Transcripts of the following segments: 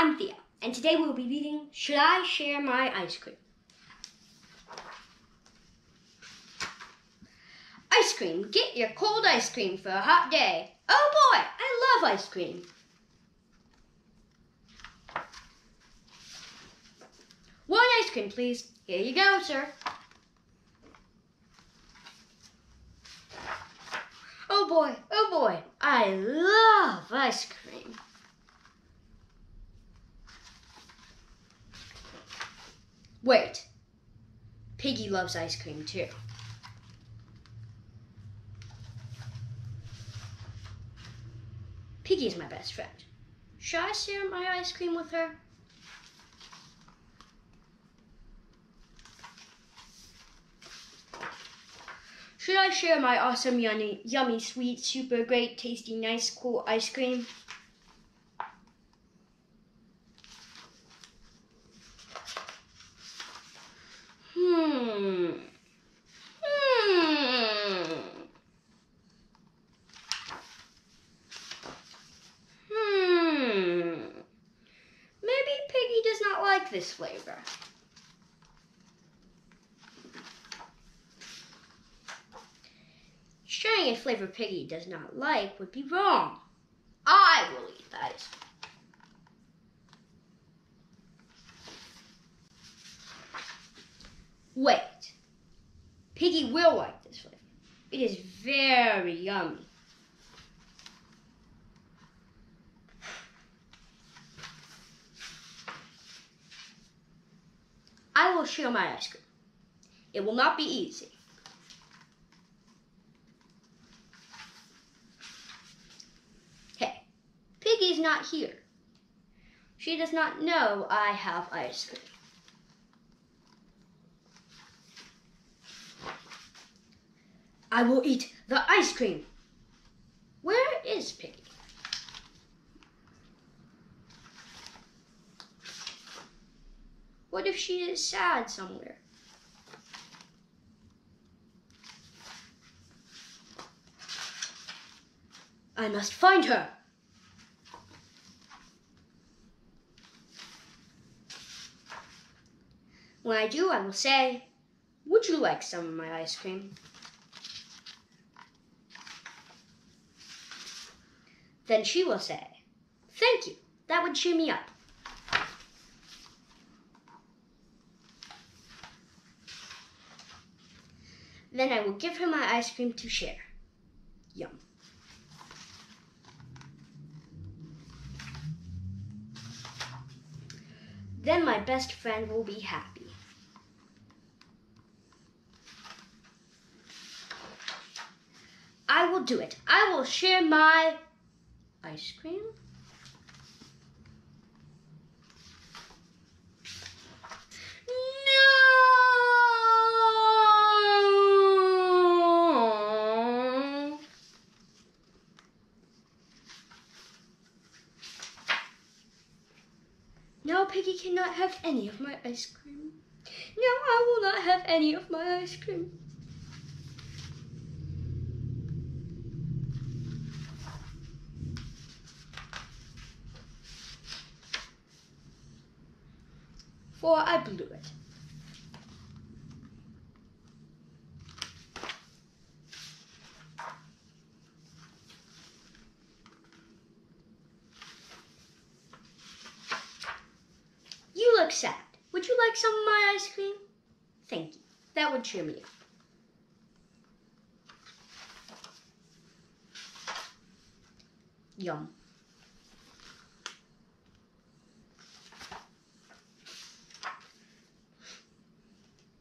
I'm Theo, and today we'll be reading Should I Share My Ice Cream? Ice cream, get your cold ice cream for a hot day. Oh boy, I love ice cream. One ice cream, please. Here you go, sir. Oh boy, oh boy, I love ice cream. Wait, Piggie loves ice cream too. Piggie is my best friend. Should I share my ice cream with her? Should I share my awesome, yummy, yummy, sweet, super great, tasty, nice, cool ice cream? Hmm. Hmm. Hmm. Maybe Piggie does not like this flavor. Sharing a flavor Piggie does not like would be wrong. I will eat that. Wait. Piggie will like this flavor. It is very yummy. Share my ice cream. It will not be easy. Hey, Piggie's not here. She does not know I have ice cream. I will eat the ice cream. Where is Piggie? What if she is sad somewhere? I must find her. When I do, I will say, Would you like some of my ice cream? Then she will say, Thank you, that would cheer me up. Then I will give her my ice cream to share. Yum. Then my best friend will be happy. I will do it. I will share my ice cream. Now Piggie cannot have any of my ice cream. Now I will not have any of my ice cream. For I blew it. You look sad. Would you like some of my ice cream? Thank you. That would cheer me up. Yum.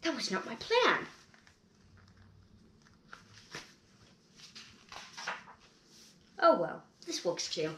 That was not my plan. Oh well, this works too.